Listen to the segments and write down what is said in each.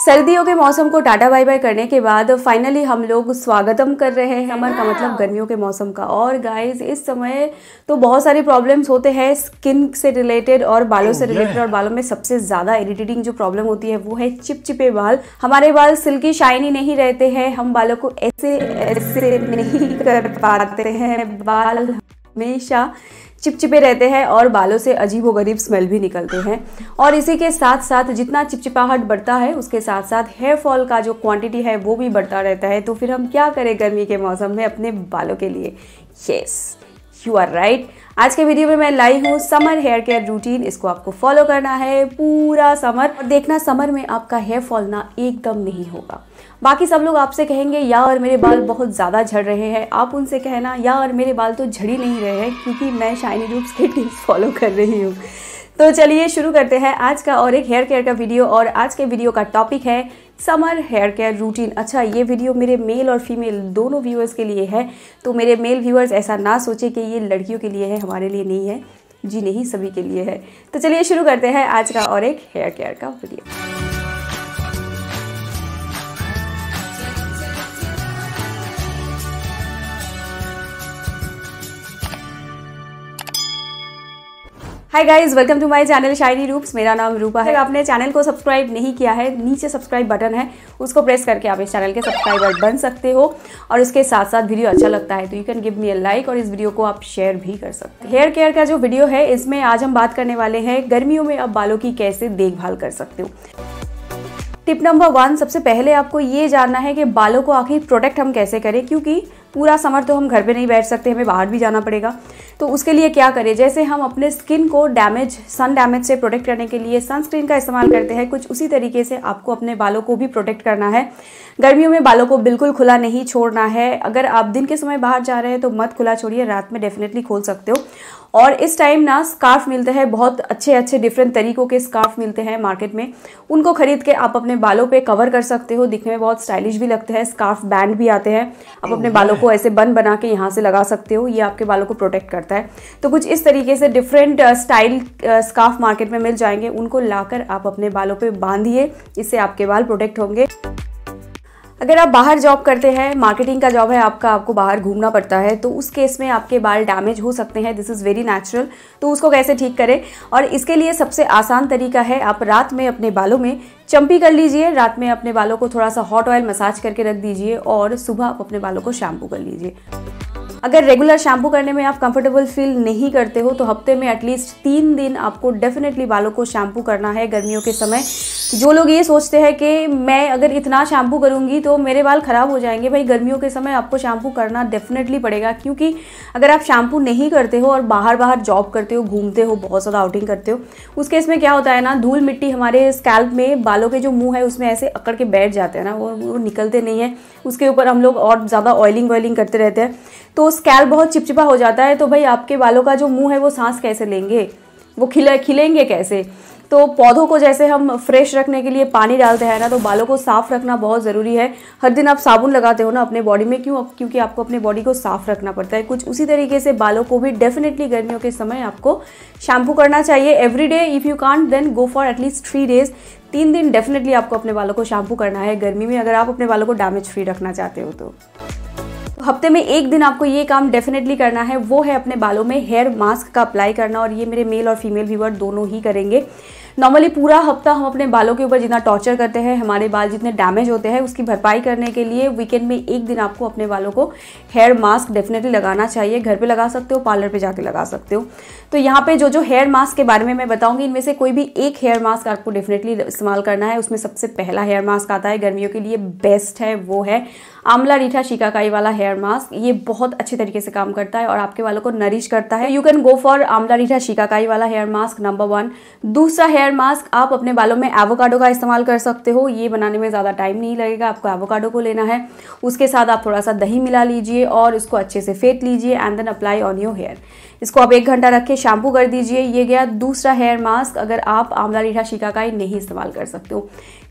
सर्दियों के मौसम को टाटा बाय बाय करने के बाद फाइनली हम लोग स्वागतम कर रहे हैं। समर का मतलब गर्मियों के मौसम का। और गाइस इस समय तो बहुत सारे प्रॉब्लम्स होते हैं स्किन से रिलेटेड और बालों से रिलेटेड और बालों में सबसे ज़्यादा इरिटेटिंग जो प्रॉब्लम होती है वो है चिपचिपे बाल। हमारे बाल सिल्की शाइनी नहीं रहते हैं। हम बालों को ऐसे ऐसे नहीं कर पाते हैं। बाल हमेशा चिपचिपे रहते हैं और बालों से अजीब व गरीब स्मेल भी निकलते हैं। और इसी के साथ साथ जितना चिपचिपाहट बढ़ता है, उसके साथ साथ हेयर फॉल का जो क्वांटिटी है, वो भी बढ़ता रहता है। तो फिर हम क्या करें गर्मी के मौसम में अपने बालों के लिए? येस यू आर राइट आज के वीडियो में मैं लाई हूँ समर हेयर केयर रूटीन इसको आपको फॉलो करना है पूरा समर और देखना समर में आपका हेयर फॉल ना एकदम नहीं होगा। बाकी सब लोग आपसे कहेंगे, या और मेरे बाल बहुत ज़्यादा झड़ रहे हैं। आप उनसे कहना, या और मेरे बाल तो झड़ ही नहीं रहे हैं, क्योंकि मैं शाइनी रूप्स के टिप्स फॉलो कर रही हूँ। तो चलिए शुरू करते हैं आज का और एक हेयर केयर का वीडियो और आज के वीडियो का टॉपिक है समर हेयर केयर रूटीन अच्छा ये वीडियो मेरे मेल और फीमेल दोनों व्यूअर्स के लिए है तो मेरे मेल व्यूअर्स ऐसा ना सोचे कि ये लड़कियों के लिए है, हमारे लिए नहीं है, जी नहीं, सभी के लिए है। तो चलिए शुरू करते हैं आज का और एक हेयर केयर का video hi guys welcome to my channel Shiny Roops मेरा नाम रूपा है। आपने चैनल को सब्सक्राइब नहीं किया है नीचे सब्सक्राइब बटन है उसको प्रेस करके आप इस चैनल के सब्सक्राइबर बन सकते हो और उसके साथ साथ वीडियो अच्छा लगता है तो you can give me a like और इस वीडियो को आप शेयर भी कर सकते हैं। हेयर केयर का जो वीडियो है इसमें आज हम बात करने वाले हैं गर्मियों में आप बालों की कैसे देखभाल कर सकते हो। टिप नंबर वन सबसे पहले आपको ये जानना है कि बालों को आखिर प्रोटेक्ट हम कैसे करें क्योंकि पूरा समर तो हम घर पे नहीं बैठ सकते, हमें बाहर भी जाना पड़ेगा। तो उसके लिए क्या करें? जैसे हम अपने स्किन को डैमेज, सन डैमेज से प्रोटेक्ट करने के लिए सनस्क्रीन का इस्तेमाल करते हैं, कुछ उसी तरीके से आपको अपने बालों को भी प्रोटेक्ट करना है। गर्मियों में बालों को बिल्कुल खुला नहीं छोड़ना है। अगर आप दिन के समय बाहर जा रहे हैं तो मत खुला छोड़िए, रात में डेफिनेटली खोल सकते हो। और इस टाइम ना स्कार्फ मिलते हैं, बहुत अच्छे अच्छे डिफरेंट तरीकों के स्कार्फ मिलते हैं मार्केट में। उनको खरीद के आप अपने बालों पे कवर कर सकते हो, दिखने में बहुत स्टाइलिश भी लगते हैं स्कार्फ बैंड भी आते हैं। आप अपने बालों को ऐसे बन बना के यहाँ से लगा सकते हो, ये आपके बालों को प्रोटेक्ट करता है। तो कुछ इस तरीके से डिफरेंट स्टाइल स्काफ मार्केट में मिल जाएँगे। उनको लाकर आप अपने बालों पर बांधिए, इससे आपके बाल प्रोटेक्ट होंगे। अगर आप बाहर जॉब करते हैं मार्केटिंग का जॉब है, आपका, आपको बाहर घूमना पड़ता है तो उस केस में आपके बाल डैमेज हो सकते हैं दिस इज़ वेरी नेचुरल तो उसको कैसे ठीक करें? और इसके लिए सबसे आसान तरीका है, आप रात में अपने बालों में चंपी कर लीजिए, रात में अपने बालों को थोड़ा सा हॉट ऑयल मसाज करके रख दीजिए, और सुबह आप अपने बालों को शैम्पू कर लीजिए। अगर रेगुलर शैम्पू करने में आप कंफर्टेबल फील नहीं करते हो तो हफ़्ते में एटलीस्ट तीन दिन आपको डेफिनेटली बालों को शैम्पू करना है, गर्मियों के समय। जो लोग ये सोचते हैं कि मैं अगर इतना शैम्पू करूँगी तो मेरे बाल ख़राब हो जाएँगे, भाई गर्मियों के समय आपको शैम्पू करना डेफिनेटली पड़ेगा, क्योंकि अगर आप शैम्पू नहीं करते हो और बाहर बाहर जॉब करते हो, घूमते हो, बहुत ज़्यादा आउटिंग करते हो, उस केस में क्या होता है ना, धूल मिट्टी हमारे स्कैल्प में बालों के जो मुँह है उसमें ऐसे अकड़ के बैठ जाते हैं ना, वो वो निकलते नहीं है, उसके ऊपर हम लोग और ज़्यादा ऑयलिंग वॉयलिंग करते रहते हैं तो स्कैल्प बहुत चिपचिपा हो जाता है तो भाई आपके बालों का जो मुँह है वो सांस कैसे लेंगे, वो खिले, खिलेंगे कैसे? तो पौधों को जैसे हम फ्रेश रखने के लिए पानी डालते हैं ना तो बालों को साफ़ रखना बहुत ज़रूरी है। हर दिन आप साबुन लगाते हो ना अपने बॉडी में, क्यों? क्योंकि आपको अपने बॉडी को साफ़ रखना पड़ता है। कुछ उसी तरीके से बालों को भी डेफिनेटली गर्मियों के समय आपको शैम्पू करना चाहिए every day if you can't then go for at least three days तीन दिन डेफिनेटली आपको अपने बालों को शैम्पू करना है गर्मी में, अगर आप अपने बालों को डैमेज फ्री रखना चाहते हो तो। हफ़्ते में एक दिन आपको ये काम डेफिनेटली करना है, वो है अपने बालों में हेयर मास्क का अप्लाई करना और ये मेरे मेल और फीमेल व्यूवर दोनों ही करेंगे। नॉर्मली पूरा हफ़्ता हम अपने बालों के ऊपर जितना टॉर्चर करते हैं, हमारे बाल जितने डैमेज होते हैं, उसकी भरपाई करने के लिए वीकेंड में एक दिन आपको अपने बालों को हेयर मास्क डेफिनेटली लगाना चाहिए। घर पे लगा सकते हो पार्लर पे जाके लगा सकते हो। तो यहाँ पे जो जो हेयर मास्क के बारे में मैं बताऊँगी, इनमें से कोई भी एक हेयर मास्क आपको डेफिनेटली इस्तेमाल करना है। उसमें सबसे पहला हेयर मास्क आता है, गर्मियों के लिए बेस्ट है, वो है आमला रीठा शिकाकाई वाला हेयर मास्क ये बहुत अच्छे तरीके से काम करता है और आपके बालों को नरिश करता है। You can go for amla reetha shikakai वाला हेयर मास्क नंबर वन दूसरा हेयर मास्क आप अपने बालों में एवोकाडो का इस्तेमाल कर सकते हो। ये बनाने में ज़्यादा टाइम नहीं लगेगा, आपको एवोकाडो को लेना है। उसके साथ आप थोड़ा सा दही मिला लीजिए और उसको अच्छे से फेंट लीजिए and then apply on your hair इसको आप एक घंटा रख के शैम्पू कर दीजिए। ये गया दूसरा हेयर मास्क अगर आप आमला रीठा शिकाकाई नहीं इस्तेमाल कर सकते हो।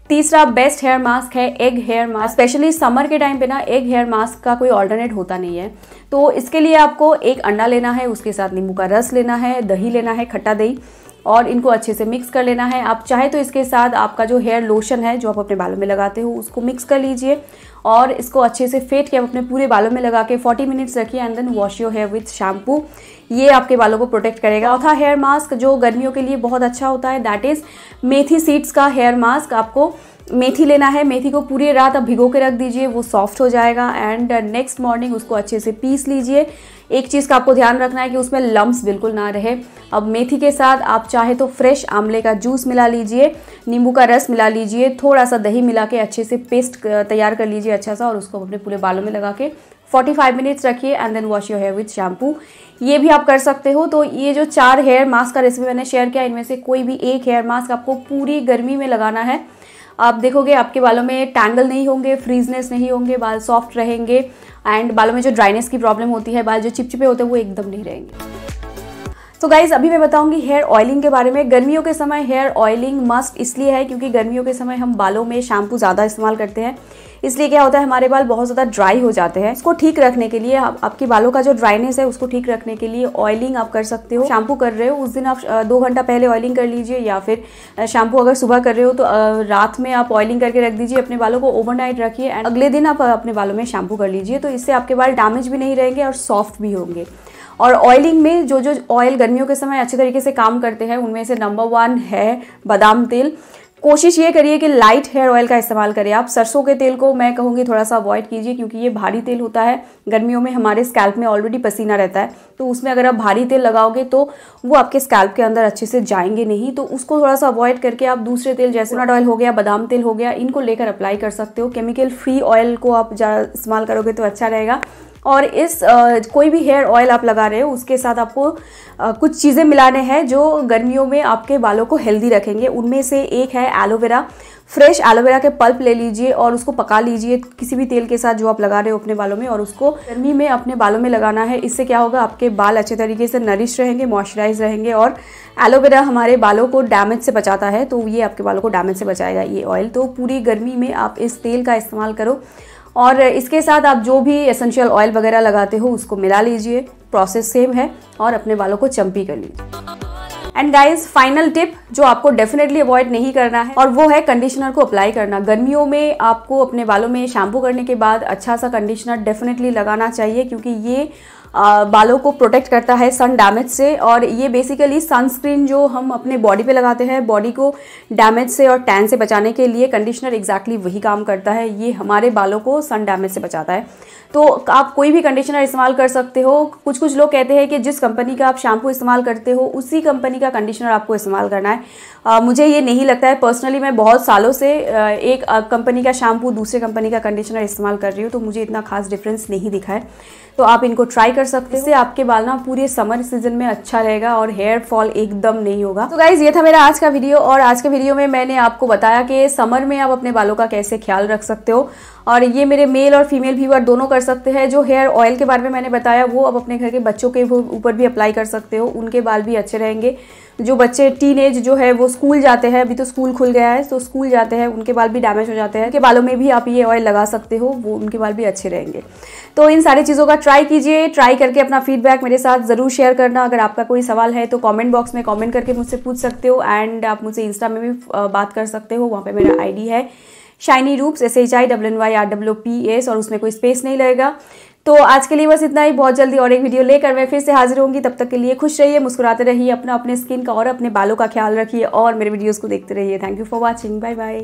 तीसरा बेस्ट हेयर मास्क है egg hair mask specially summer के टाइम पे ना एग हेयर मास्क का कोई ऑल्टरनेट होता नहीं है। तो इसके लिए आपको एक अंडा लेना है, उसके साथ नींबू का रस लेना है, दही लेना है, खट्टा दही। और इनको अच्छे से मिक्स कर लेना है। आप चाहे तो इसके साथ आपका जो हेयर लोशन है, जो आप अपने बालों में लगाते हो, उसको मिक्स कर लीजिए और इसको अच्छे से फेट के आप अपने पूरे बालों में लगा के 40 मिनट्स रखिए and then wash your hair with shampoo ये आपके बालों को प्रोटेक्ट करेगा। चौथा हेयर मास्क जो गर्मियों के लिए बहुत अच्छा होता है दैट इज़ मेथी सीड्स का हेयर मास्क आपको मेथी लेना है, मेथी को पूरी रात आप भिगो के रख दीजिए, वो सॉफ्ट हो जाएगा एंड नेक्स्ट मॉर्निंग उसको अच्छे से पीस लीजिए। एक चीज़ का आपको ध्यान रखना है कि उसमें लम्स बिल्कुल ना रहे। अब मेथी के साथ आप चाहे तो फ्रेश आंवले का जूस मिला लीजिए, नींबू का रस मिला लीजिए थोड़ा सा दही मिला के अच्छे से पेस्ट तैयार कर लीजिए अच्छा सा और उसको अपने पूरे बालों में लगा के। 45 मिनट्स रखिए and then wash your hair with shampoo ये भी आप कर सकते हो तो ये जो चार हेयर मास्क का रेसिपी मैंने शेयर किया, इनमें से कोई भी एक हेयर मास्क आपको पूरी गर्मी में लगाना है। आप देखोगे आपके बालों में टैंगल नहीं होंगे फ्रीजनेस नहीं होंगे, बाल सॉफ्ट रहेंगे एंड बालों में जो ड्राइनेस की प्रॉब्लम होती है, बाल जो चिपचिपे होते हैं, वो एकदम नहीं रहेंगे। तो गाइज़ अभी मैं बताऊँगी हेयर ऑयलिंग के बारे में। गर्मियों के समय हेयर ऑयलिंग मस्ट इसलिए है क्योंकि गर्मियों के समय हम बालों में शैम्पू ज़्यादा इस्तेमाल करते हैं। इसलिए क्या होता है हमारे बाल बहुत ज़्यादा ड्राई हो जाते हैं। इसको ठीक रखने के लिए आप, आपके बालों का जो ड्राइनेस है उसको ठीक रखने के लिए ऑयलिंग आप कर सकते हो। शैम्पू कर रहे हो उस दिन आप दो घंटा पहले ऑयलिंग कर लीजिए या फिर शैम्पू अगर सुबह कर रहे हो तो रात में आप ऑयलिंग करके रख दीजिए अपने बालों को ओवरनाइट रखिए एंड अगले दिन आप अपने बालों में शैम्पू कर लीजिए। तो इससे आपके बाल डैमेज भी नहीं रहेंगे और सॉफ्ट भी होंगे। और ऑयलिंग में जो जो ऑयल गर्मियों के समय अच्छे तरीके से काम करते हैं उनमें से नंबर वन है बादाम तेल। कोशिश ये करिए कि लाइट हेयर ऑयल का इस्तेमाल करें आप। सरसों के तेल को मैं कहूँगी थोड़ा सा अवॉइड कीजिए क्योंकि ये भारी तेल होता है। गर्मियों में हमारे स्कैल्प में ऑलरेडी पसीना रहता है। तो उसमें अगर आप भारी तेल लगाओगे तो वो आपके स्कैल्प के अंदर अच्छे से जाएँगे नहीं। तो उसको थोड़ा सा अवॉइड करके आप दूसरे तेल जैसे नट ऑयल हो गया बादाम तेल हो गया इनको लेकर अप्लाई कर सकते हो। केमिकल फ्री ऑयल को आप ज़्यादा इस्तेमाल करोगे तो अच्छा रहेगा। और इस आ, कोई भी हेयर ऑयल आप लगा रहे हो उसके साथ आपको आ, कुछ चीज़ें मिलाने हैं जो गर्मियों में आपके बालों को हेल्दी रखेंगे। उनमें से एक है aloe vera fresh aloe vera के पल्प ले लीजिए और उसको पका लीजिए किसी भी तेल के साथ जो आप लगा रहे हो अपने बालों में और उसको गर्मी में अपने बालों में लगाना है। इससे क्या होगा? आपके बाल अच्छे तरीके से नरिश रहेंगे मॉइस्चराइज रहेंगे और एलोवेरा हमारे बालों को डैमेज से बचाता है। तो ये आपके बालों को डैमेज से बचाएगा ये ऑयल तो पूरी गर्मी में आप इस तेल का इस्तेमाल करो। और इसके साथ आप जो भी एसेंशियल ऑयल वगैरह लगाते हो, उसको मिला लीजिए। प्रोसेस सेम है और अपने बालों को चंपी कर लीजिए। एंड गाइज़ फाइनल टिप जो आपको डेफिनेटली अवॉइड नहीं करना है, और वो है कंडीशनर को अप्लाई करना। गर्मियों में आपको अपने बालों में शैम्पू करने के बाद अच्छा सा कंडीशनर डेफिनेटली लगाना चाहिए, क्योंकि ये बालों को प्रोटेक्ट करता है सन डैमेज से और ये बेसिकली सनस्क्रीन जो हम अपने बॉडी पे लगाते हैं बॉडी को डैमेज से और टैन से बचाने के लिए कंडीशनर एग्जैक्टली exactly वही काम करता है। ये हमारे बालों को सन डैमेज से बचाता है। तो आप कोई भी कंडीशनर इस्तेमाल कर सकते हो। कुछ कुछ लोग कहते हैं कि जिस कंपनी का आप शैम्पू इस्तेमाल करते हो उसी कंपनी का कंडीशनर आपको इस्तेमाल करना है। आ, मुझे ये नहीं लगता है। पर्सनली मैं बहुत सालों से एक कंपनी का शैम्पू दूसरे कंपनी का कंडीशनर इस्तेमाल कर रही हूँ तो मुझे इतना खास डिफरेंस नहीं दिखा है। तो आप इनको ट्राई कर सकते हैं। इससे आपके बाल ना पूरे समर सीज़न में अच्छा रहेगा और हेयर फॉल एकदम नहीं होगा। तो गाइज़ ये था मेरा आज का वीडियो और आज के वीडियो में मैंने आपको बताया कि समर में आप अपने बालों का कैसे ख्याल रख सकते हो। और ये मेरे मेल और फीमेल व्यूअर दोनों कर सकते हैं। जो हेयर ऑयल के बारे में मैंने बताया वो आप अपने घर के बच्चों के ऊपर भी अप्लाई कर सकते हो। उनके बाल भी अच्छे रहेंगे। जो बच्चे टीन जो है, वो स्कूल जाते हैं, अभी तो स्कूल खुल गया है तो स्कूल जाते हैं, उनके बाल भी डैमेज हो जाते हैं उनके बालों में भी आप ये ऑयल लगा सकते हो, वो उनके बाल भी अच्छे रहेंगे। तो इन सारी चीज़ों का ट्राई कीजिए ट्राई करके अपना फीडबैक मेरे साथ ज़रूर शेयर करना। अगर आपका कोई सवाल है तो कॉमेंट बॉक्स में कॉमेंट करके मुझसे पूछ सकते हो एंड आप मुझसे इंस्टा में भी बात कर सकते हो, वहाँ पर मेरा आईडी है। Shiny Roops S H I W N Y R W P S और उसमें कोई स्पेस नहीं लगेगा। तो आज के लिए बस इतना ही। बहुत जल्दी और एक वीडियो लेकर मैं फिर से हाजिर होंगी। तब तक के लिए खुश रहिए, मुस्कुराते रहिए अपना अपने स्किन का और अपने बालों का ख्याल रखिए और मेरे वीडियोज़ को देखते रहिए। Thank you for watching bye bye